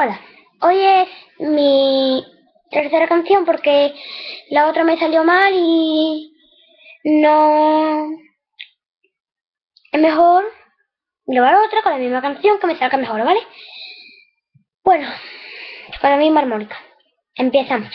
Hola, hoy es mi tercera canción porque la otra me salió mal y no... Es mejor grabar otra con la misma canción que me salga mejor, ¿vale? Bueno, con la misma armónica. Empezamos.